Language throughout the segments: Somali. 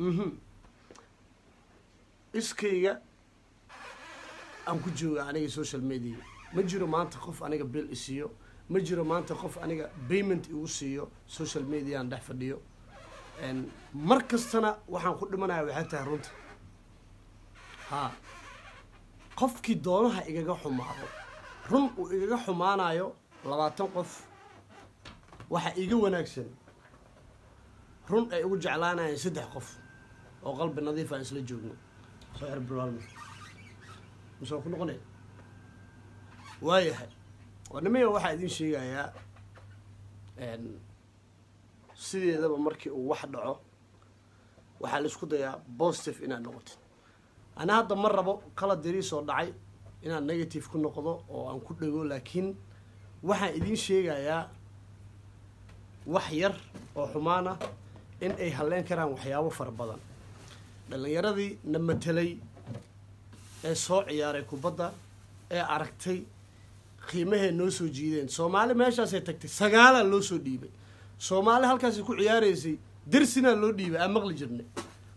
mhm. Iskayga aan ku jooga aniga social media ma jiro maanta qof aniga bill isiiyo ma jiro maanta qof aniga payment igu siiyo? Social media aan dhex fadhiyo? Mar kastana waxaan ku dhimanaya waxay tahay runta. Haa qofkii doonaha igaga xumaado run uu igaga xumaanayo labaatan qof waxaa iga wanaagsan. Run ay ugu jeclaanayeen saddex qof oo qalbi nadiif aan isla joogno. Soo erbralm mise waa ku noqonaya waayahay warnimaya waxaa idiin sheegayaa sideedaba markii uu wax dhaco waxaa la isku dayaa positive inaad noqotid ana hadda ma rabo qalad dariisoo dhacay inaad negative ku noqdo oo aan ku dhego laakiin waxaan idiin sheegayaa wax yar oo xumaana in ay halleen karaan waxyaabo fara badan dhallinyaradii na matelay ee soo ciyaaray kubadda ee aragtay qiimahee noo soo jiideen. Soomaali meeshaasay tagtay sagaalaa loo soo dhiibay. Soomaali halkaasay ku ciyaaraysay dersinaa loo dhiibay aan maqli jirnay.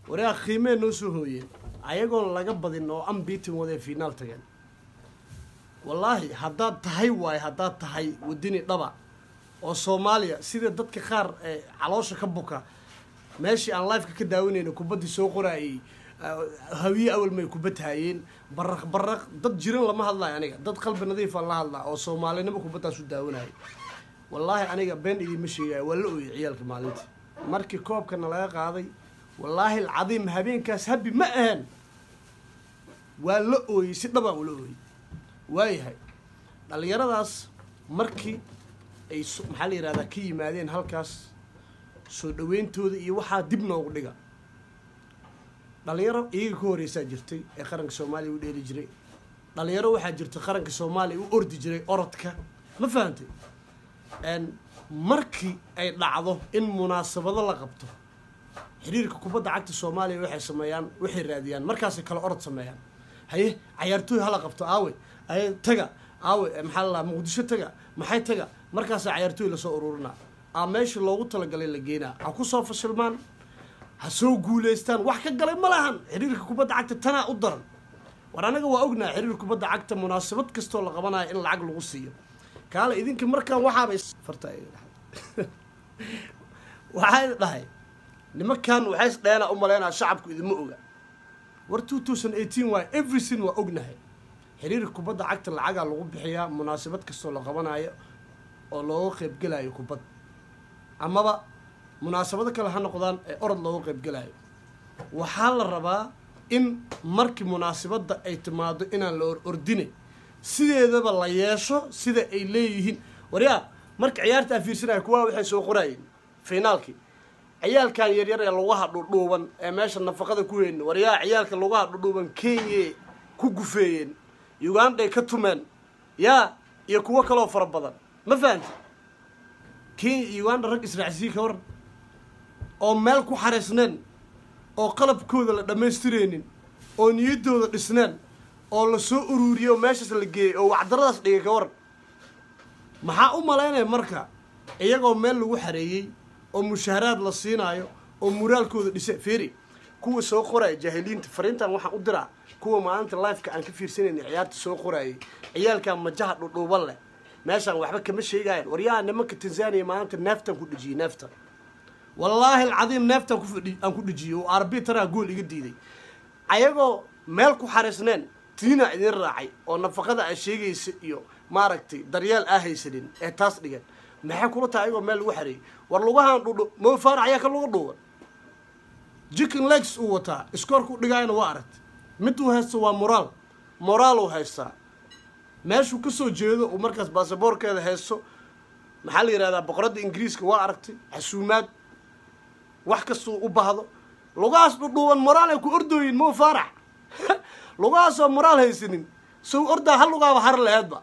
Warigaa qiimahee noo soo hooyeen ayagoon laga badin oo ambitin wadee finaal tageen. Wallaahi haddaad tahay waaye haddaad tahay wadini dhaba. Oo soomaaliya sida dadka qaar ee caloosha ka buka meeshii aan lifeka ka daawanayna kubaddii soo qoraayay hawiye awal may kubadhaayeen baraq baraq. Dad jiran lama hadlayo aniga. Dad qalbi nadiifaan la hadlaa oo soomaalinimo kubaddaas u daawanaya wallaahi aniga been idiima sheegaayo waa la ooyey ciyaalka maalintii. Markii koobkana laga qaaday wallaahi alcadiim habeenkaas habi ma ahan. Waa la ooyey si dhabaan ula ooyey waayahay dhallinyaradaas markii ay maxaa la yihahdaa ka yimaadeen halkaas soo dhaweyntooda iyo waxaa dib noogu dhiga. Dhalinyaro iyaga ka horeysaa jirtay ee qaranka soomaaliya u dheeli jiray. Dhalinyaro waxaa jirta qaranka soomaaliya u ordi jiray orodka. Ma fahantay markii ay dhacdo in munaasabado la qabto xiriirka kubadda cagta soomaaliya waxay sameeyaan waxay raadiyaan markaasay kale orod sameeyaan. Haye cayaartooy hala qabto aawe. Taga aawe maxaa lalaa muqdisho taga maxay taga? Markaasaa cayaartooy la soo ururinaa aa meesha loogu talagalay la geenaa ha ku soo fashilmaan ha soo guulaystaan. Wax ka galay ma lahan. Xiriirka kubadda cagta tanaa u daran. War anaga waa ognaha xiriirka kubadda cagta munaasabad kastoo la qabanayo in lacag lagu siiyo. Kaale idinka markaan waxaabay waxay dhahay nimankan waxay isdheena u maleynaa shacabku idima oga. War two thousand eighteen waay everything waa ognahay. Xiriirka kubadda cagta lacagaa lagu bixiyaa munaasabad kastoo la qabanayo oo looga qeybgelayo kubad amaba munaasabado kale ha noqdaan ee orod looga qeybgelayo waxaa la rabaa in markii munaasabadda ay timaado inaan la or ordinay sideedaba la yeesho sida ay leeyihiin. Waryaa marka ciyaarta aan fiirsanaya kuwaa waxay soo qoraayeen finaalkii ciyaalkan yaryar ee lugaha dhudhuuban ee meesha nafaqada ku heynin waryaa ciyaalka lugaha dhudhuuban kenya ku gufeeyeen uganday ka tumeen yaa iyo kuwo kaloo fara badan. Ma fahamti kenya iyo uganda rag israacsii ka waran oo meel ku xaraysneen oo qalabkooda la dhammaystiraynin oo niyaddooda dhisneen oo la soo uruuriyey oo meeshaas la geeyey oo wacdaradaas dhigay ka waran maxaa u malaynaya marka iyagoo meel lagu xareeyey oo mushaaharaad la siinaayo oo muraalkooda dhise feri kuwa soo qoraya jaahiliinta fariintan waxaan u diraa kuwa maalinta lifeka aan ka fiirsanayna ciyaarta soo qoraayay ciyaalkan majaha dhudhuuban leh meeshaan waxba kama sheegayan waryaha nimanka tanzania maalinta neeftan ku dhejiyey neeftan. Wallaahi alcadiim neeftan aan ku dhejiyey oo arbitraa gool iga diiday. Ayagoo meel ku xariisneen tiina idin raacay oo nafaqada aa sheegaysa iyo maaragtay daryeel aa haysanin ee taas dhigan. Maxay kula tahay ayagoo meel lagu xareeyey war lugahaan dhudhu mo faarac ayaa ka luga dhuuban. Jicken legs uu wataa iskoorku dhigaayana waa aragtay. Miduu haysto waa moraal. Moraal uu haystaa meeshuu ka soo jeedo uu markaas baasaboorkeeda haysto maxaa la yidhahdaa boqoradda ingiriiska waa aragtay xasuumaad wax kastuu u baahdo. Lugahaas dhudhuuban moraal ay ku ordooyin mo faarax. Lugahaasoo moraal haysanin sow ordaa hal lugaaba har laheedba.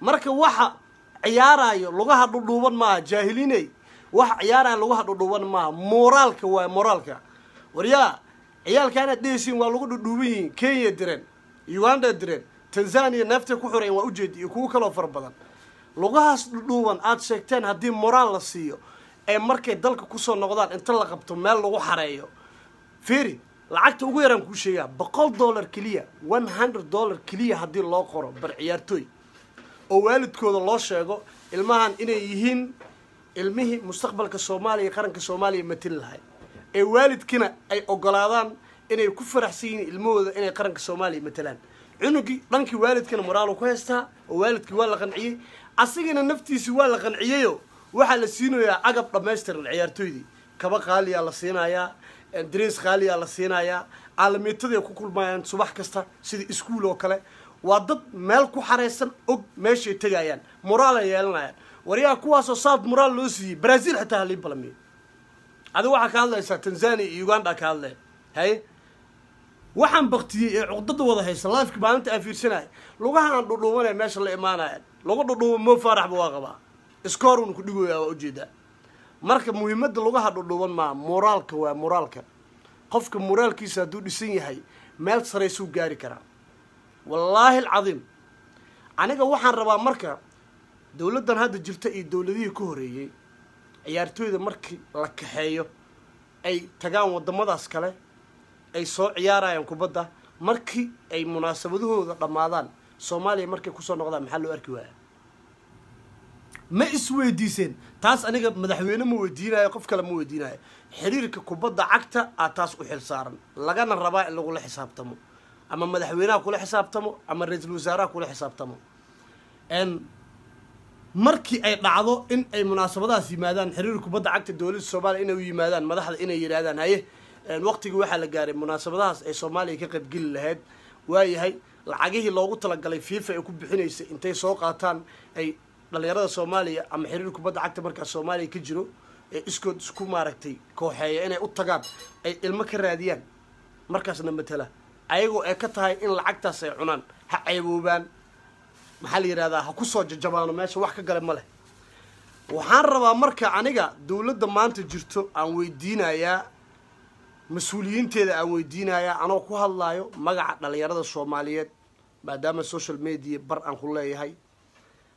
Marka waxa ciyaaraayo lugaha dhudhuuban maaha jaahiliiney. Waxa ciyaaraayo lugaha dhudhuuban maaha. Moraalka waa moraalka. Waryaa ciyaalkaanaad dhehaysiin waa lagu dhudhuuban yihiin. Kenya direen uganda direen tanzania neeftay ku xureen waa ujeedi iyo kuwo kaloo fara badan. Lugahaas dhudhuuban aad sheegteen haddii moraal la siiyo ee markay dalka ku soo noqdaan inta la qabto meel lagu xareeyo. Feri lacagta ugu yaraan kuu sheegaa boqol dollar keliya one hundred dollar keliya haddii loo qoro bar ciyaartooy. Oo waalidkooda loo sheego ilmahan inay yihiin ilmihii mustaqbalka soomaaliya qaranka soomaaliya matali lahay. Ee waalidkiina ay ogolaadaan inay ku faraxsan yihiin ilmahooda inay qaranka soomaaliya matalaan cunugii dhankii waalidkana moraalu ku haystaa oo waalidkii waa la qanciyey. Asigana naftiisii waa la qanciyeyo. Waxaa la siinayaa agab dhammaystiran ciyaartooydii kaba qaaliyaa la siinayaa dres qaaliyaa la siinayaa caalamiitaday ku kulmayaan subax kasta sida iskuol oo kale. Waa dad meel ku xaraysan og meeshay tegayaan moraalay yeelanayaan. Waryaa kuwaasoo saad moraal loo siiyey brazil xitaa halii balamiyo adiga waxaa ka hadlaysaa tanzania iyo uganda ka hadlaya haye waxaan baktiyey ee cuqdada wada haysa lifeki maalinta aan fiirsanaya lugahan aan dhudhuubanaya meesha la imaanayaan lagu dhudhuuba mo faaraxba waa qabaa iskooruna ku dhigoyaa waa u jeedaa marka muhiimadda lugaha dhudhuuban maa moraalka waa moraalka. Qofka moraalkiisa hadduu dhisan yahay meel saraysuu gaari karaa. Wallaahi alcadiim. Aniga waxaan rabaa marka dowladdan hadda jirta iyo dowladihii ka horeeyey ciyaartooyda markii la kaxeeyo ay tagaan waddamadaas kale ay soo ciyaarayaan kubadda markii ay munaasabadahooda dhammaadaan soomaaliya markay ku soo noqdaan maxaa loo arki waaya? Ma isweydiiseen taas aniga madaxweyne ma weydiinayo qof kale ma weydiinayo xiriirka kubadda cagta aa taas u xil saaran. Lagana rabaa in lagula xisaabtamo. Ama madaxweynaha kula xisaabtamo ama ra'iisul wasaaraha kula xisaabtamo. Markii ay dhacdo in ay munaasabadahaas yimaadaan xiriirka kubadda cagta dowladda soomaaliya inay u yimaadaan madaxda inay yidhaahdaan haye waqtigii waxaa la gaaray munaasabadahaas ay soomaaliya ka qaybgeli lahayd. Waayahay lacagihii loogu talagalay fifa ay ku bixinaysay intay soo qaataan ay dhalinyarada soomaaliya ama xiriir kubadda cagta markaas soomaaliya ka jiro ee iskood isku maaragtay kooxeeya inay u tagaan ay ilmo ka raadiyaan. Markaasna matala ayagoo ay ka tahay in lacagtaas ay cunaan ha ceeboobaan. Maxaa la yidhahdaa ha ku soo jajabaano meesha wax ka gale ma leh. Waxaan rabaa marka aniga dowladda maanta jirto aan weydiinayaa mas'uuliyiinteeda aan weydiinayaa anoo ku hadlaayo magaca dhalinyarada soomaaliyeed maadaama social media bar aan ku leeyahay.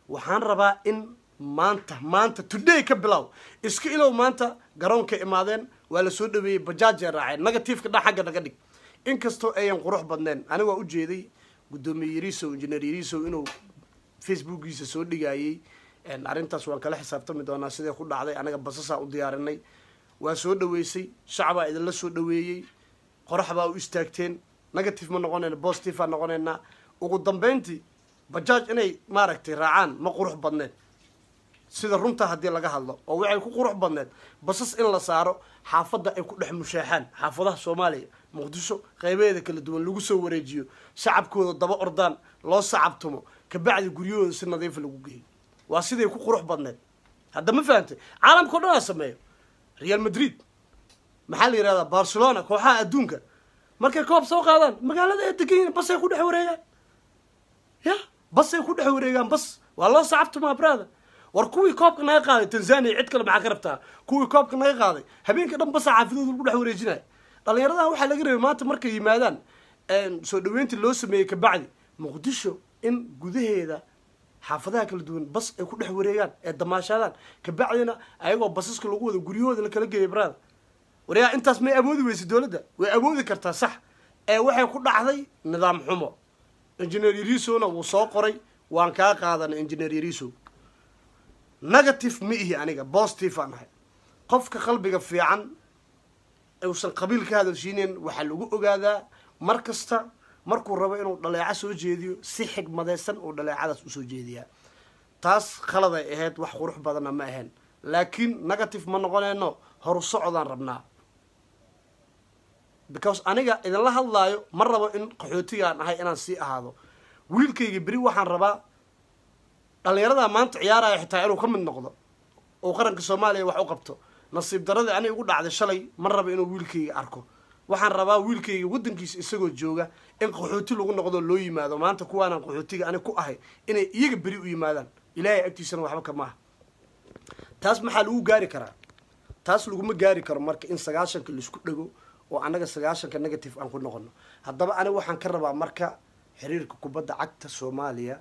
Waxaan rabaa in maanta maanta today ka bilow iska ilow maanta garoonka imaadeen waa la soo dhaweeyey bajaajay raaceen. Negativeka dha xagga naga dhig. Inkastoo ayan qurux badneen aniga waa ujeeday guddoomiye yariisow injineer yariisow inuu facebookiisa soo dhigayey. Arrintaas waan kala xisaabtami doonaa siday ku dhacday? Anaga basasaa u diyaarinay waa soo dhaweysay shacbaa idinla soo dhaweeyey. Qorax baa u istaagteen. Negative ma noqonayna positive aa noqonaynaa ugu dambeyntii bajaaj inay maaragtay raacaan ma qurux badneed sida runta haddii laga hadlo oo waxay ku qurux badneed basas in la saaro xaafadda ay ku dhex mushaaxaan. Xaafadaha soomaaliya muqdisho qaybaheeda kala duwan lagu soo wareejiyo. Shacabkooda daba ordaan loo sacabtumo kabacdi guryahooda si nadiifa lagu geeyo. Waa siday ku qurux badneed hadda ma fahantay caalamka o dhan aa sameeyo real madrid. Maxaa la yidhahdaa barcelona kooxaha adduunka. Markay koob soo qaadaan magaalada ay degan yihiin basay ku dhex wareegaan. Ya basay ku dhex wareegaan bas. Waa loo sacabtumaa brother? War kuwii koobka naga qaaday tanzania cid kale maxaa ka rabtaa kuwii koobka naga qaaday habeenka dhan basa xaafidooda lagu dhex wareejinaya dhalinyaradan waxaa laga rabay maanta markay yimaadaan soo dhaweyntii loo sameeyey kabacdi. Muqdisho in gudaheeda xaafadaha kala duwan bas ay ku dhex wareegaan ee damaashaadaan. Kabacdina ayagoo basaska lagu wada guryahooda la kala geeyay brother. Waryaa intaas may awoodi weysay dowladda? Way awoodi kartaa sax. Ee waxay ku dhacday nidaam xumo. Engineer yarisowna wuu soo qoray waan kaa qaadanay engineer yarisow negative ma ihi aniga positive aan ahay. Qofka qalbiga fiican uusan qabiil ka hadalshiinen waxaa lagu ogaadaa mar kasta markuu rabo inuu dhaleeco soo jeediyo si xigmadaysan uu dhaleecadaas u soo jeediyaa. Taas khaladay ahayd wax qurux badanna ma ahayn. Laakiin negative ma noqonayno horu socodaan rabnaa. Because aniga idinla hadlaayo ma rabo in qaxootigaan ahay inaan sii ahaado. Wiilkayga beri waxaan rabaa dhalinyaradaa maanta ciyaaraya xitaa inuu ka mid noqdo oo qaranka soomaaliya wax u qabto. Nasiib daradii aniga igu dhacday shalay ma rabo inuu wiilkayga arko waxaan rabaa wiilkayga waddankiisa isagoo jooga in qaxooti lagu noqdo loo yimaado. Maanta kuwaanaan qaxootiga anig ku ahay inay iyaga beri u yimaadaan. Ilaahay agtiisana waxba kama aha taas maxaa lagu gaari karaa? Taas laguma gaari karo marka in sagaashanka la isku dhego oo annaga sagaashanka negative aan ku noqono haddaba aniga waxaan ka rabaa marka xiriirka kubadda cagta soomaaliya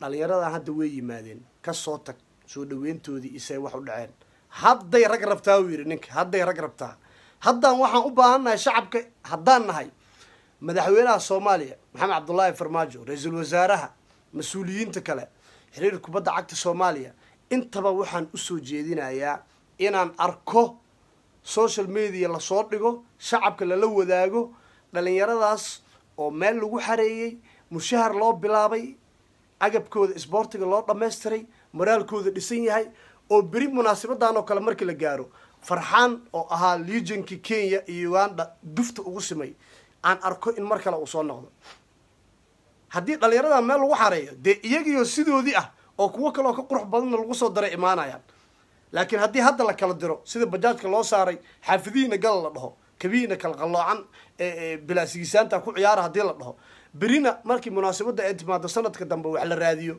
dhalinyaradan hadda way yimaadeen ka soo tag soo dhaweyntoodii isay wax u dhaceen. Hadday rag rabtaa uu yidhi ninka hadday rag rabtaa haddaan waxaan u baahannahay shacabka haddaan nahay madaxweynaha soomaaliya maxamed cabdullaahi farmaajo ra'iisul wasaaraha mas'uuliyiinta kale xiriir kubadda cagta soomaaliya intaba waxaan u soo jeedinayaa inaan arko social media la soo dhigo shacabka lala wadaago dhalinyaradaas oo meel lagu xareeyey mushahar loo bilaabay agabkooda isboortiga loo dhammaystiray moraalkooda dhisan yahay oo beri munaasabadan oo kale markii la gaaro farxaan oo ahaa legionkii kenya iyo uganda dufta ugu simay. Aan arko in mar kale uu soo noqdo. Haddii dhalinyaradan meel lagu xareeyo dee iyagiyo sidoodii ah oo kuwo kaleoo ka qurux badanna lagu soo daray imaanayaan. Laakiin haddii hadda la kala diro sida bajaajka loo saaray xaafidihiina gal la dhaho kabihiina kala qalloocan bilaasigisaanta ku ciyaara haddii la dhaho berina markii munaasabadda ay timaado sanadka dambe wax la raadiyo.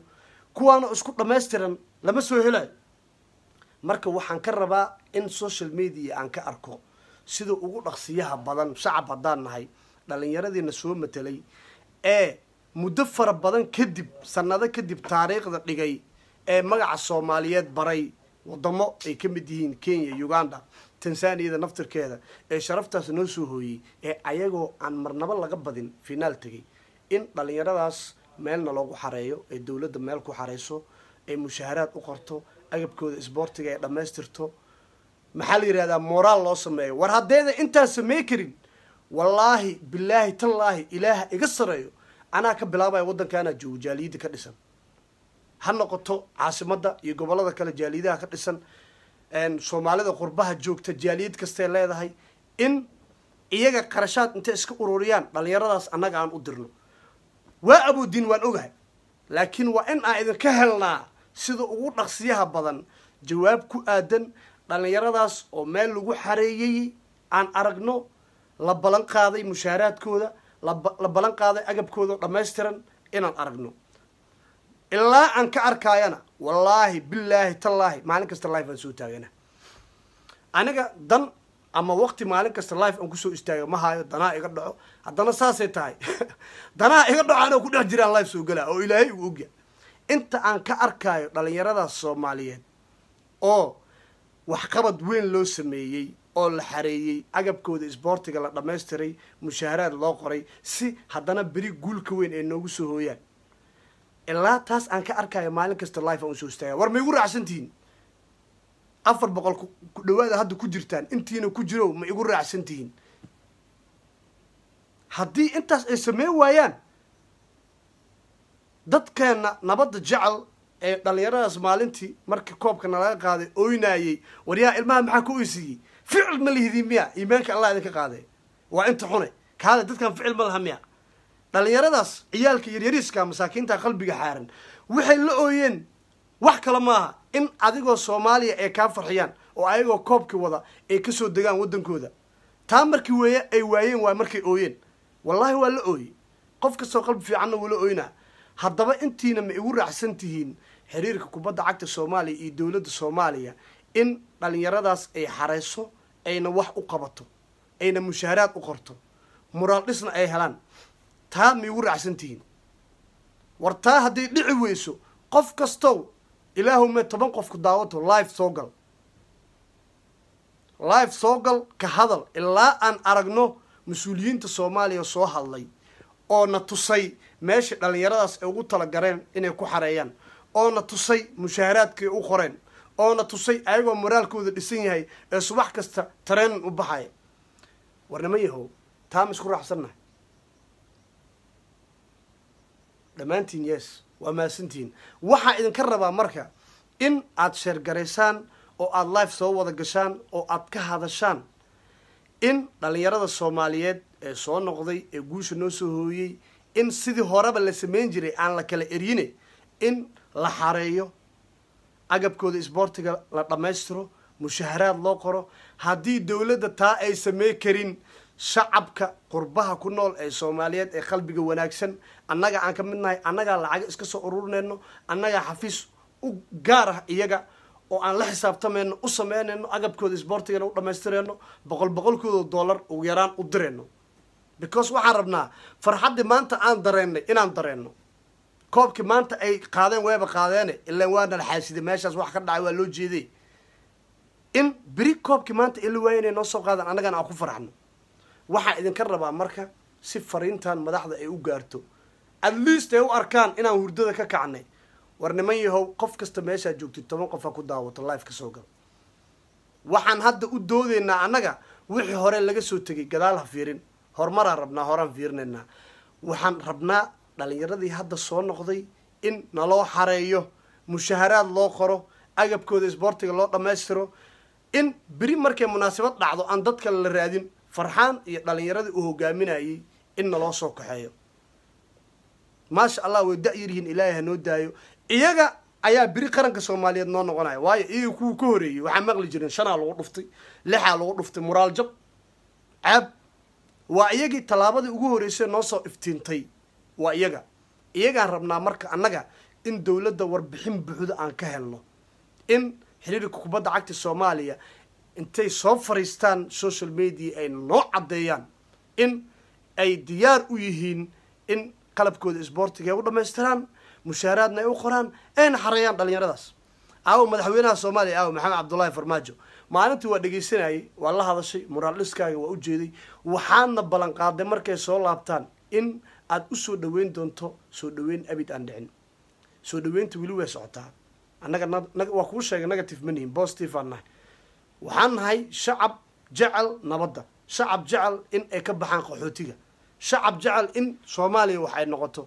Kuwaana isku dhammaystiran lama soo helayo marka waxaan ka rabaa in social media aan ka arko sida ugu dhaqsiyaha badan shacab haddaan nahay dhallinyaradiina soo matelay ee muddo fara badan kadib sanado kadib taariikhda dhigay ee magaca soomaaliyeed baray wadamo ay ka mid yihiin kenya uganda tansaniyada naftirkeeda ee sharaftaas noo soo hooyey ee ayagoo aan marnabo laga badin finaal tegay in dhallinyaradaas meelna loogu xareeyo ee dowladda meel ku xareyso ee mushaharaad u qorto agabkooda isboortiga ee dhammaystirto. Maxaa la yidhahdaa moraal loo sameeyo. War haddeeda intaan samey karin wallaahi bilaahi tallaahi ilaaha iga sareeyo anaa ka bilaabaya waddankaanaa joogo jaaliyadda ka dhisan. Ha noqoto caasimadda iyo gobollada kale jaaliyadaha ka dhisan soomaalida qurbaha joogta jaaliyad kastee leedahay in iyaga qarashaad intay iska ururiyaan dhallinyaradaas annaga aan u dirno. Waa awoodin waan ogahay laakiin waa in aan idinka helnaa sida ugu dhaqsiyaha badan jawaab ku aadan dhallinyaradaas oo meel lagu xareeyey aan aragno la ballan qaaday mushaaraadkooda la ballan qaaday agabkooda dhammaystiran inaan aragno. Ilaa aan ka arkaayana wallaahi bilaahi tallaahi maalin kasta life aan soo taagana. Aniga dan ama waqti maalin kasta life aan ku soo istaago ma haayo danaa iga dhaco. Haddana saasay tahay. Danaa iga dhaco anoo ku dhex jiraan life soo galaa oo ilaahay uu ogya inta aan ka arkaayo dhallinyaradaas soomaaliyeed oo waxqabad weyn loo sameeyey oo la xareeyey agabkooda isboortiga la dhammaystiray mushaaharaad loo qoray si haddana beri guulka weyn ay noogu soo hooyaan. Ilaa taas aan ka arkayo maalin kasta life aan u soo istaaga war ma igu raacsantihiin afar boqol ku dhawaada hadda ku jirtaan intiina ku jiro ma igu raacsan tihiin haddii intaas ay sameyn waayaan dadkeenna nabadda jecel ee dhallinyaradaas maalintii markii koobka nalaga qaaday oynaayey waryaa ilmaha maxaa ka oysiiyey ficil ma lihidin miya? Iimaanka allah idinka qaaday waa inta xune. Kaale dadkan ficil ma laha miya. Dhallinyaradaas ciyaalka yaryariiska masaakiinta qalbiga xaaran. Waxay la ooyeen wax kale maaha in adigoo soomaaliya ay kaa farxiyaan oo ayagoo koobkii wada ay ka soo degaan waddankooda. Taa markii weeye ay waayeen waa markay ooyeen. Wallaahi waa la ooyey. Qof kastoo qalbi fiicanna wula ooynaa haddaba intiina ma igu raacsan tihiin xiriirka kubadda cagta soomaaliya iyo dowladda soomaaliya in dhallinyaradaas ay xareyso ayna wax u qabato ayna mushaaharaad u qorto muraal dhisna ay helaan. Taa ma igu raacsan tihiin war taa hadday dhici weyso qof kastow ilaahume toban qofku daawato live soo gal live soo gal ka hadal ilaa aan aragno mas'uuliyiinta soomaaliya soo hadlay oo na tusay meesha dhallinyaradaas ay ugu talagareen inay ku xareeyaan oo na tusay mushaaharaadkay u qoreen oo na tusay ayagoo moraalkooda dhisan yahay ee subax kasta tareenan u baxaya. War nima yahow taa ma isku raacsannahay dhammaantiin yes waa mahadsantihiin waxaa idinka rabaa marka in aad sheergaraysaan oo aada life soo wada gashaan oo aad ka hadashaan in dhallinyarada soomaaliyeed ee soo noqday ee guusha noo soo hooyey in sidii horeba la sameyn jiray aan la kala eryine in la xareeyo agabkooda isboortiga la dhammaystiro mushaharaad loo qoro haddii dowladda taa ay samey karin shacabka qurbaha ku nool ee soomaaliyeed ee qalbiga wanaagsan annaga aan ka mid nahay annagaa lacaga iska soo ururinayno annagaa xafiis u gaar ah iyaga oo aan la xisaabtamayno u sameynayno agabkooda isboortigana u dhammaystirayno boqol boqolkooda dollar ugu yaraan u dirayno because waxaan rabnaa farxaddii maanta aan dareennay inaan dareenno. Koobkii maanta ay qaadeen weeba qaadeene ilaan waa nala xaasiday meeshaas wax ka dhacay waa loo jeeday. In beri koobkii maanta ila waaya inay noo soo qaadaan annagana aan ku faraxno waxaa idinka rabaa marka si fariintan madaxda ay u gaarto. At least ay u arkaan inaan hurdada ka kacnay. War niman yahow qof kasta meeshaa joogtid toban qof ha ku daawato life ka soo gal. Waxaan hadda u doodeynaa annaga wixii hore laga soo tegay gadaal ha fiirin horumaraan rabnaa horaan fiirinaynaa waxaan rabnaa dhalinyaradii hadda soo noqday in naloo xareeyo mushaharaad loo qoro agabkooda isboortiga loo dhammaystiro in beri markay munaasabad dhacdo aan dad kale la raadin farxaan iyo dhalinyaradii uu hogaaminayay in naloo soo kaxeeyo. Maasha allah way da-yar yihiin ilaahay hanoo daayo. Iyaga ayaa beri qaranka soomaaliyeed noo noqonaya waayo iyaga kuwa ka horeeyey waxaa maqli jirin shanaa lagu dhuftay lixaa lagu dhuftay muraal jab caab waa iyagii tallaabadii ugu horreysay noo soo iftiintay. Waa iyaga. Iyagaan rabnaa marka annaga in dowladda warbixin buuxda aan ka helno. In xiriirka kubadda cagta soomaaliya intay soo fariistaan social media ay noo caddeeyaan. In ay diyaar u yihiin in qalabkooda isboortiga ay u dhammaystiraan mushaaraadna ay u qoraan ayna xareeyaan dhalinyaradaas. Aawo madaxweynaha soomaaliya aawo maxamed cabdullaahi farmaajo maalintii waa dhegaysanayay waa la hadashay muraal dhiskaaga waa u jeeday. Waxaadna ballan qaaday markay soo laabtaan in aada u soo dhaweyn doonto soo dhaweyn abid aan dhicin. Soo dhaweynta weli way socotaa. Annaga waa kuu sheegay negative ma nihin positive aan nahay. Waxaan nahay shacab jecel nabadda shacab jecel in ay ka baxaan qaxootiga shacab jecel in soomaaliya wax ay noqoto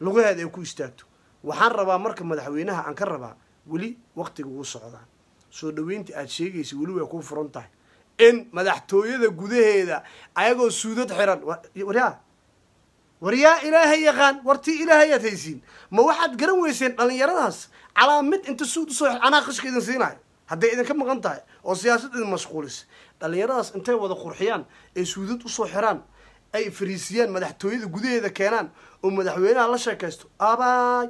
lugaheeda ay ku istaagto. Waxaan rabaa marka madaxweynaha aan ka rabaa weli waktiga wuu socdaa soo dhaweyntii aada sheegaysa weli way kuu furan tahay in madaxtooyada gudaheeda ayagoo suudad xiran waryaa war yaa ilaahay yaqaan wartii ilaahayaad haysiin. Ma waxaad garan weyseen dhallinyaradaas? Calaa mid inta suud u soo anaa qishka idin siinayo. Hadday idinka maqan tahay oo siyaasad idin mashquulisa dhallinyaradaas intay wada qurxiyaan ay suudad u soo xiraan ay fariisiyaan madaxtooyada gudaheeda keenaan oo madaxweynaha la sheekaysto abaay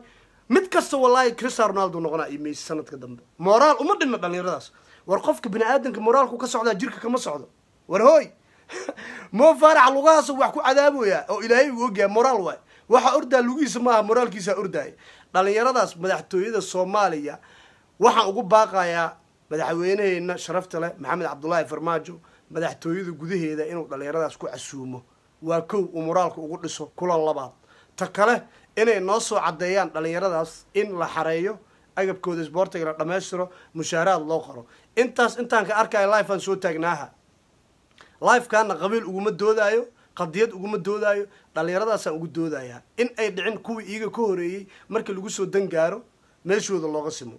mid kasta wallaahi cristiano ronaldo noqonaa iyo meysi sanadka dambe. Moraal uma dhinna dhallinyaradaas war qofka bini aadamka moraalku ka socdaa jirka kama socdo. War hooy! Moo faarax lugahaasoo wax ku cadaaboyaa oo ilaahay uu ogyahay moraal waay. Waxa ordaa lugihiisa maaha moraalkiisaa ordaaya dhallinyaradaas madaxtooyada soomaaliya waxaan ugu baaqayaa madaxweynaheena sharafta leh maxamed cabdullaahi farmaajo madaxtooyada gudaheeda inuu dhallinyaradaas ku casuumo. Waa kow uu moraalka ugu dhiso kulan labaad. Ta kale inay noo soo caddeeyaan dhallinyaradaas in la xareeyo agabkooda isboortiga la dhammaystiro mushaaraad loo qoro. Intaas intaan ka arkaya life aan soo taagnaaha lifekaana qabiil uguma doodaayo qadiyad uguma doodaayo dhallinyaradaasaan ugu doodayaa in ay dhicin kuwii iiga ka horeeyey marka lagu soo dangaaro meeshooda looga simo.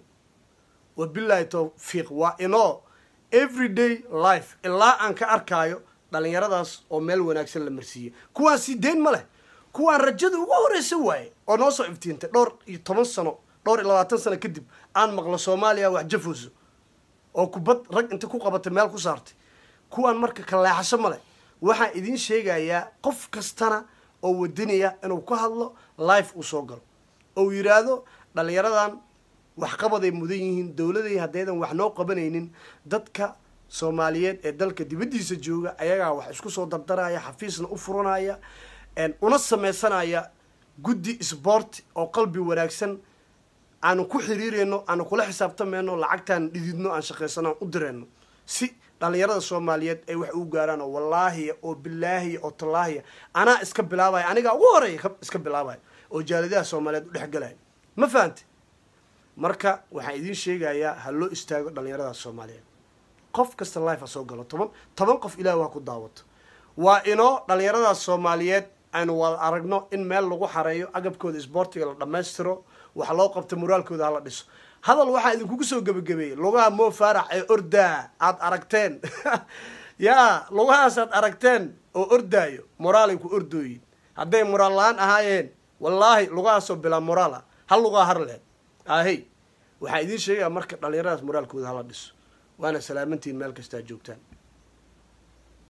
Wabilaahi tawfiiq. Waa inoo everyday life ilaa aan ka arkaayo dhallinyaradaas oo meel wanaagsan la marsiiyey kuwaan sii deyn ma leh kuwaan rajada ugu horeysa waaye oo noo soo iftiintay dhowr iyo toban sano dhowr iyo labaatan sano kadib aan maqlo soomaaliya wax jafooso oo kubad rag inta ku qabatay meel ku saartay. Kuwaan marka kaleexasho ma leh waxaan idiin sheegayaa qof kastana oo wadaniya inuu ka hadlo life uu soo galo. Oo yidhaahdo dhallinyaradan waxqabaday mudan yihiin dowladay haddaydan wax noo qabanaynin. Dadka soomaaliyeed ee dalka dibaddiisa jooga ayagaa wax isku soo dardaraya xafiisna u furanaya una sameysanaya guddi sboort oo qalbi wanaagsan aanu ku xiriirayno aanu kula xisaabtamayno lacagtaan dhididno aan shaqaysano aan u dirayno si dhallinyarada soomaaliyeed ay wax ugu gaaraan oo wallaahiya oo bilaahiya oo tallaahiya anaa iska bilaabaya anigaa ugu horreeya iska bilaabaya oo jaaladaha soomaaliyeed u dhexgalaya ma fahante marka waxaan idiin sheegayaa ha loo istaago dhallinyaradaas soomaaliyeed. Qof kasta life ha soo galo. Toban toban qof ilaah waa ku daawato. Waa inoo dhallinyaradaas soomaaliyeed aynu wada aragno in meel lagu xareeyo agabkooda isboortiga la dhammaystiro wax loo qabto moraalkooda hala dhiso. Hadal waxaa idinkugu soo gebagabeeyey lugaha moo faarax ee ordaa aada aragteen. Yaa lugahaas aad aragteen oo ordaayo moraalay ku ordooyin. Hadday moraal la'aan ahaayeen wallaahi lugahaasoo bilaa moraal ah hal lugaa har lehed. Ahey waxaa idiin sheegaya marka dhallinyaradaas moraalkooda hala dhiso. Waana salaamantiin meel kastaa joogtaan